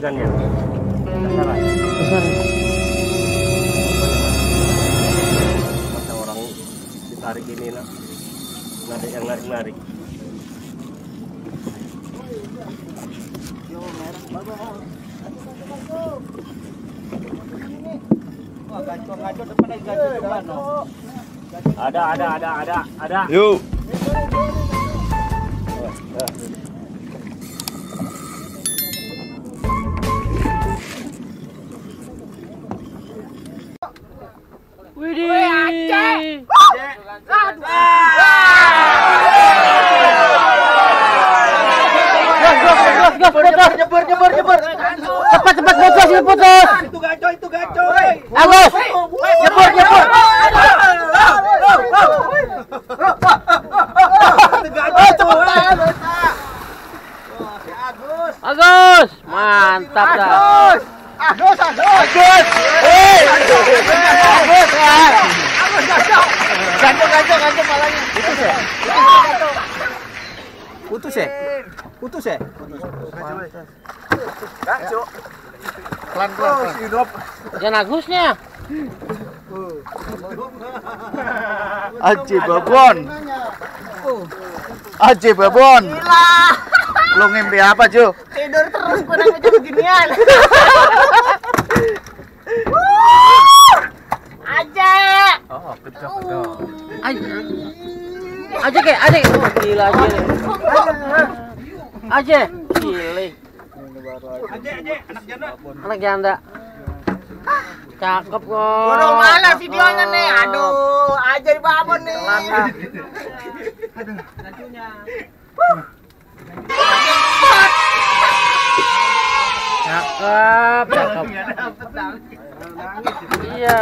Dasaran. Masa orang ditarik ini nak. Narik yang narik-narik. Ada, ada, ada, ada, ada. Yuk. Widih. Jebur, jebur, jebur. Cepat cepat putus ini putus. Itu gacoy, itu gacoy. Agus. Jebur, jebur. Itu gacoy. Agus. Mantap dah. Agus. Agus, Agus. Eh. Palanya. Putus ya? Putus ya? Gacoy. Pelan, pelan, pelan. Jangan Agusnya. Aji babon. Aji babon. Lu ngimpi apa, Ju? Tidur terus pernah macam beginian. Aja ke, aja. Oh, gila aja. nih. Aja. Gile. Anak janda. Cakep kok. Burung mana videonya nih? Aduh, aja di babon nih. Cakep, cakep. Iya.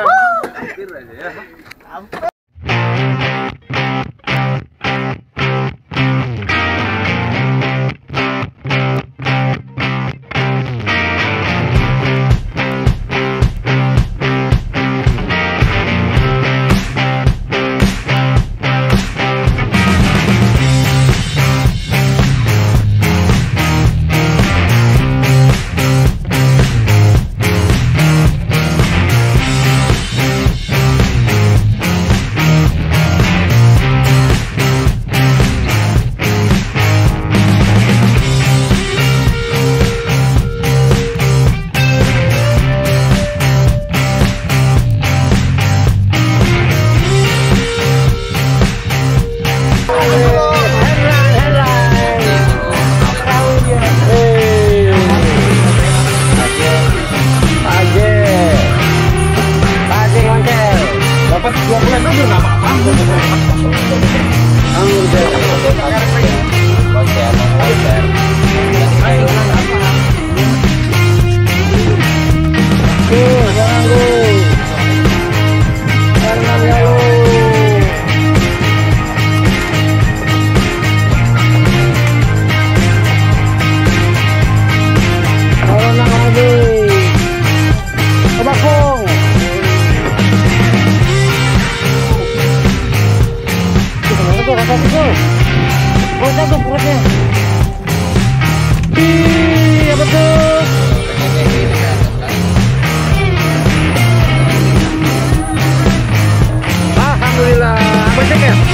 Where's your hair?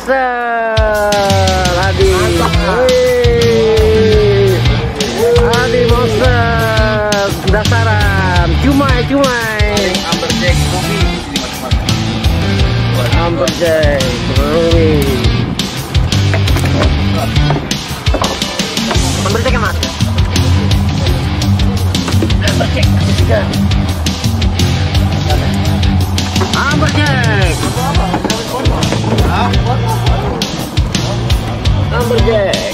Monster! Adi, Adi, Hadi Monster. Dasaran Cumai Cumai. Amberjack Ruby. Amberjack Ruby. Amberjack ya mas? Amberjack Amberjack hamburger.